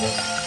Yeah!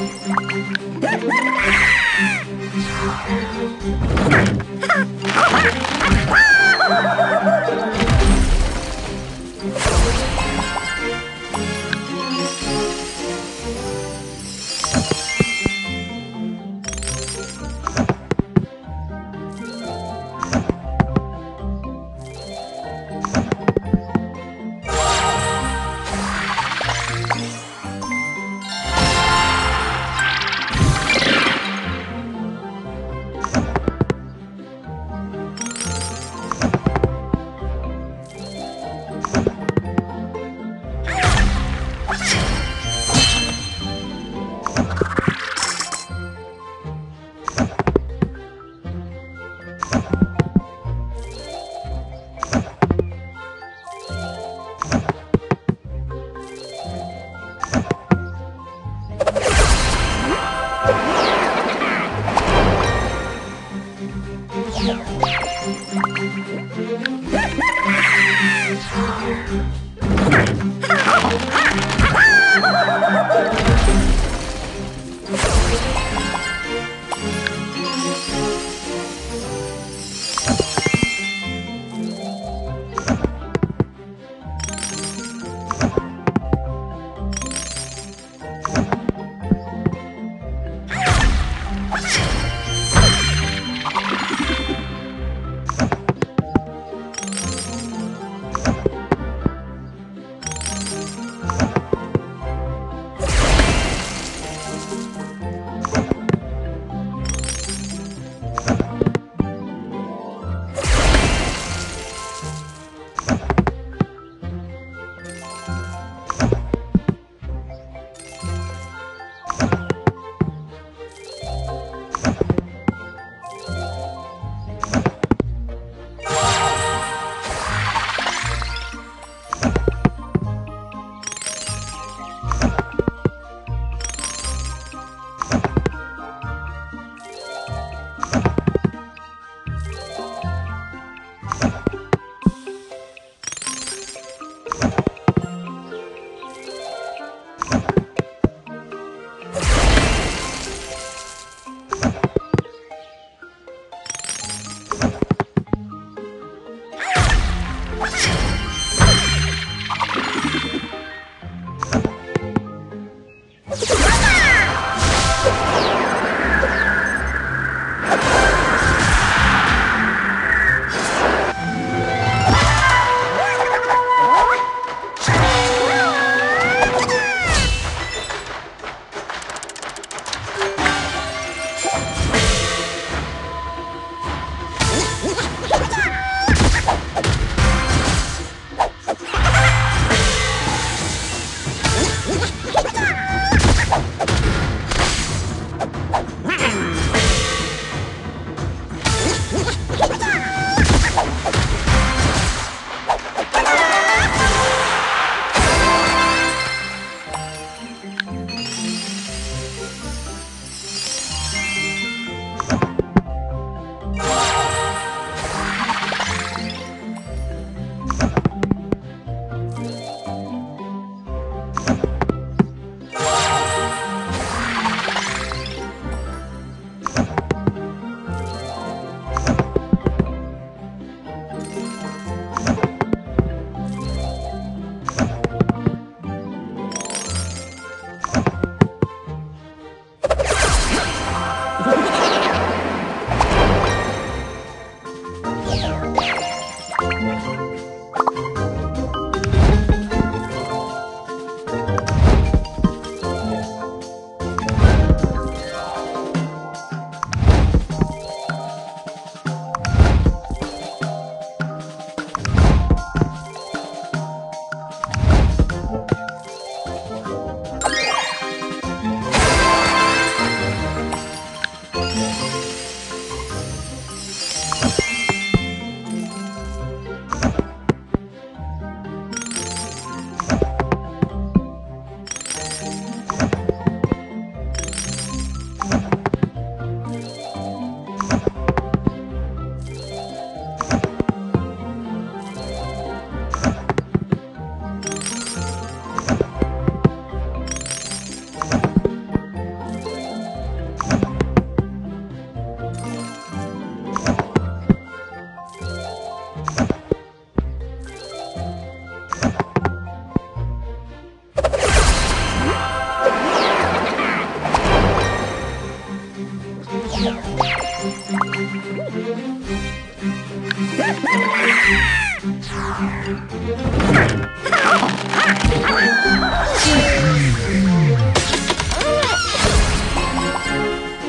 Ha ha ha!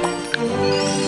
Música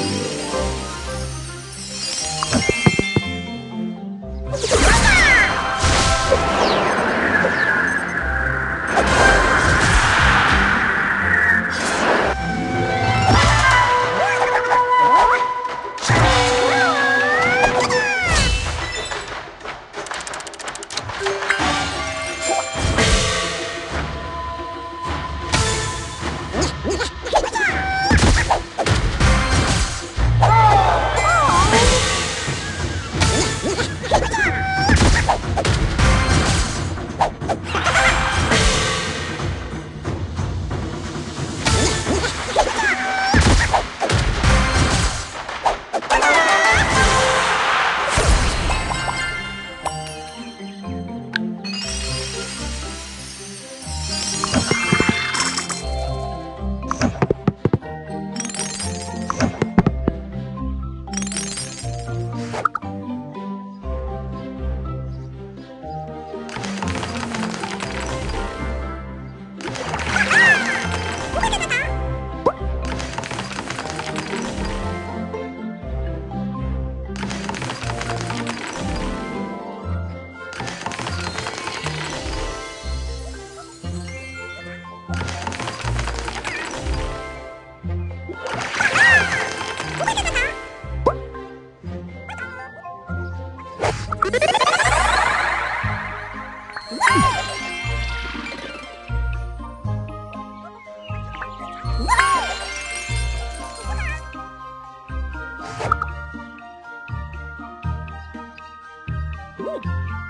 Ooh.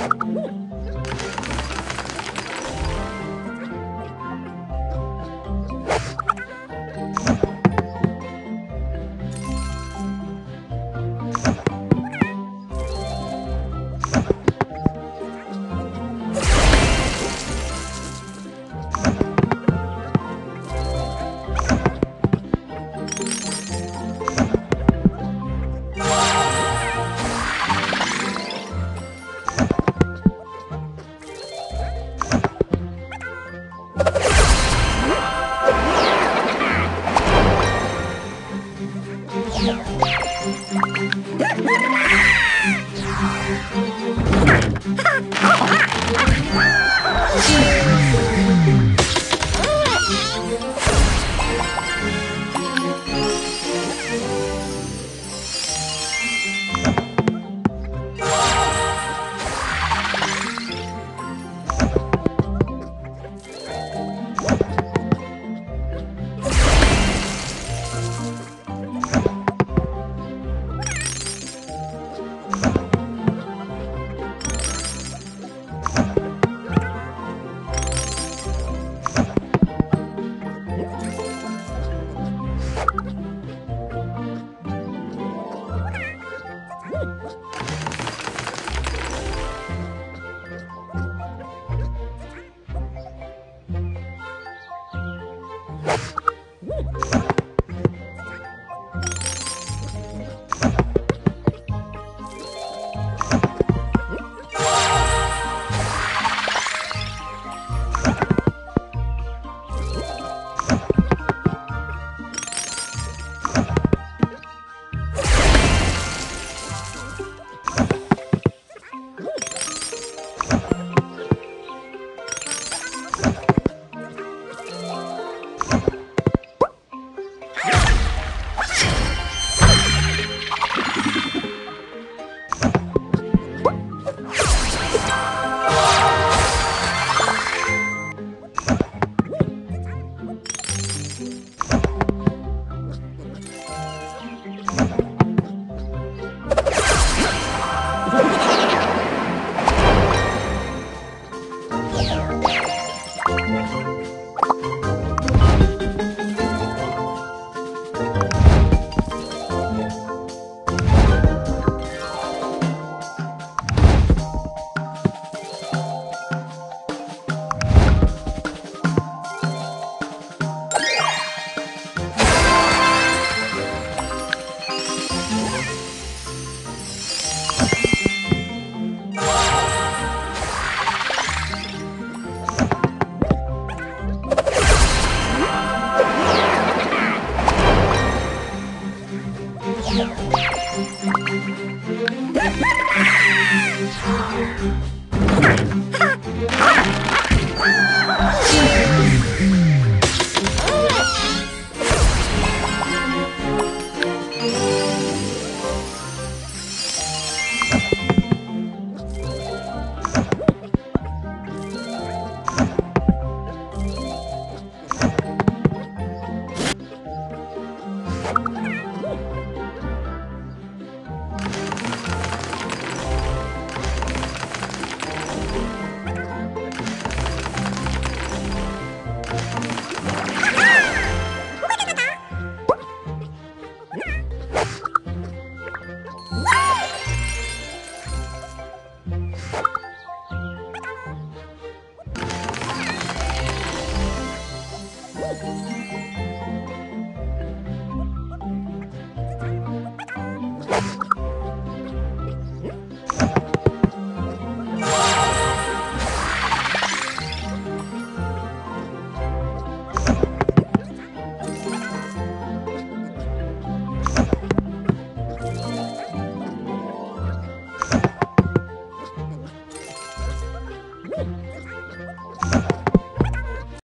Woo!